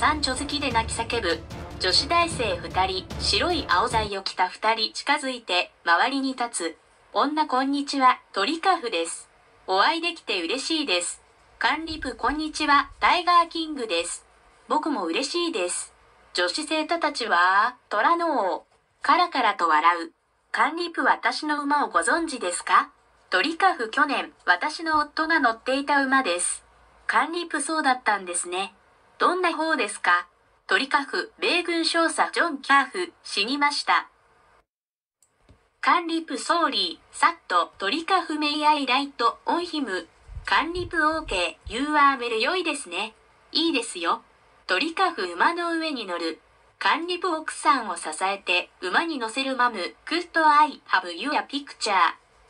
三女好きで泣き叫ぶ。女子大生二人、白い青材を着た二人近づいて、周りに立つ。女こんにちは、トリカフです。お会いできて嬉しいです。管理部こんにちは、タイガーキングです。僕も嬉しいです。女子生徒たちは、虎の王。カラカラと笑う。管理部私の馬をご存知ですか？トリカフ去年、私の夫が乗っていた馬です。管理部そうだったんですね。どんな方ですか？トリカフ、米軍少佐ジョン・キャーフ、死にました。管理部ソーリー、サット、トリカフメイアイライト、オンヒム。管理部 OK、ユーアーメル良いですね。いいですよ。トリカフ馬の上に乗る。管理部奥さんを支えて馬に乗せるマム、グッドアイ、ハブユアピクチャー。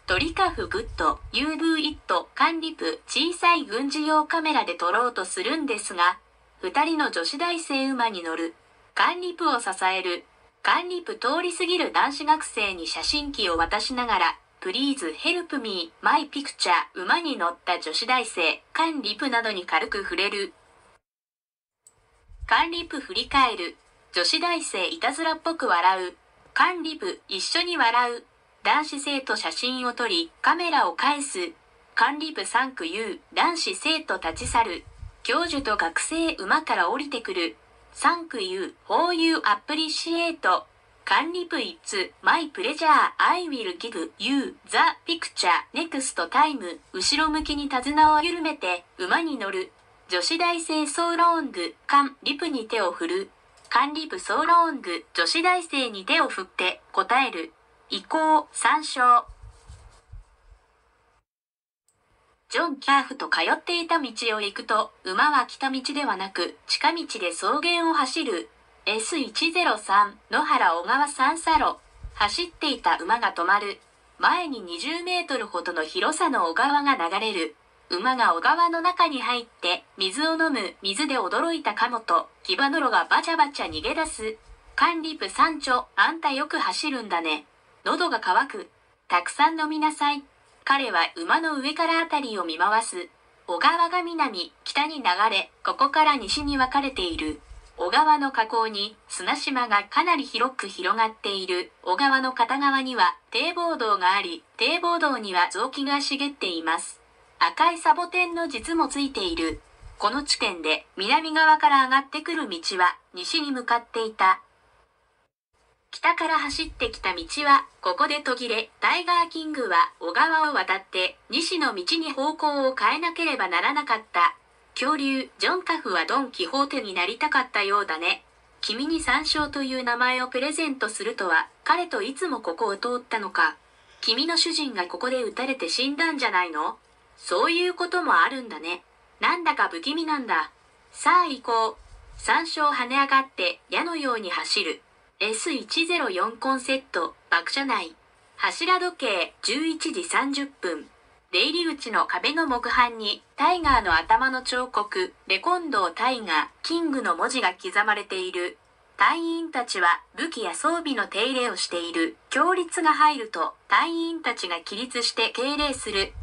トリカフグッド、UV イット、管理部、小さい軍事用カメラで撮ろうとするんですが、二人の女子大生馬に乗る。管理部を支える。管理部通り過ぎる男子学生に写真機を渡しながら、プリーズヘルプミー、マイピクチャー、馬に乗った女子大生、管理部などに軽く触れる。管理部振り返る。女子大生いたずらっぽく笑う。管理部一緒に笑う。男子生徒写真を撮り、カメラを返す。管理部3区 U、男子生徒立ち去る。教授と学生馬から降りてくる。3区 U、for you appreciate。管理部1、my pleasure, I will give you the picture, next time。後ろ向きに手綱を緩めて、馬に乗る。女子大生ソーローング、管理部に手を振る。管理部ソーローング、女子大生に手を振って答える。移行、参照。ジョン・キャーフと通っていた道を行くと、馬は来た道ではなく、近道で草原を走る。S103、野原小川三差路。走っていた馬が止まる。前に20メートルほどの広さの小川が流れる。馬が小川の中に入って、水を飲む。水で驚いたカモと、騎馬泥がバチャバチャ逃げ出す。管理部山頂、あんたよく走るんだね。喉が渇く。たくさん飲みなさい。彼は馬の上からあたりを見回す。小川が南、北に流れ、ここから西に分かれている。小川の河口に砂島がかなり広く広がっている。小川の片側には堤防道があり、堤防道には雑木が茂っています。赤いサボテンの実もついている。この地点で南側から上がってくる道は西に向かっていた。北から走ってきた道は、ここで途切れ、タイガーキングは小川を渡って、西の道に方向を変えなければならなかった。恐竜、ジョンカフはドン・キホーテになりたかったようだね。君に山椒という名前をプレゼントするとは、彼といつもここを通ったのか。君の主人がここで撃たれて死んだんじゃないの？そういうこともあるんだね。なんだか不気味なんだ。さあ行こう。山椒跳ね上がって矢のように走る。S104 コンセット、爆車内。柱時計、11時30分。出入り口の壁の木版に、タイガーの頭の彫刻、レコンドータイガー、キングの文字が刻まれている。隊員たちは武器や装備の手入れをしている。強立が入ると、隊員たちが起立して敬礼する。